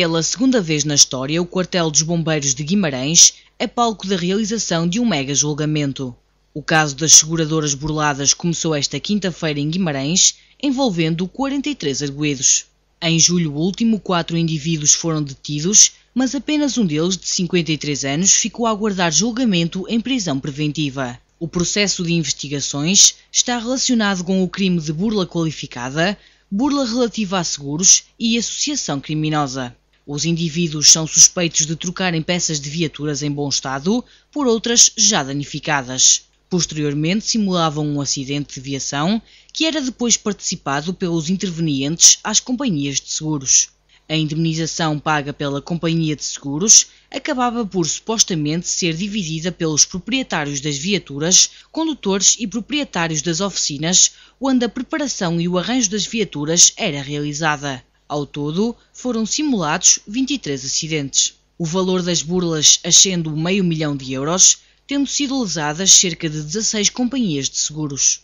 Pela segunda vez na história, o quartel dos bombeiros de Guimarães é palco da realização de um mega julgamento. O caso das seguradoras burladas começou esta quinta-feira em Guimarães, envolvendo 43 arguídos. Em julho último, quatro indivíduos foram detidos, mas apenas um deles, de 53 anos, ficou a aguardar julgamento em prisão preventiva. O processo de investigações está relacionado com o crime de burla qualificada, burla relativa a seguros e associação criminosa. Os indivíduos são suspeitos de trocarem peças de viaturas em bom estado por outras já danificadas. Posteriormente simulavam um acidente de viação que era depois participado pelos intervenientes às companhias de seguros. A indemnização paga pela companhia de seguros acabava por supostamente ser dividida pelos proprietários das viaturas, condutores e proprietários das oficinas, onde a preparação e o arranjo das viaturas era realizada. Ao todo, foram simulados 23 acidentes. O valor das burlas ascende meio milhão de euros, tendo sido lesadas cerca de 16 companhias de seguros.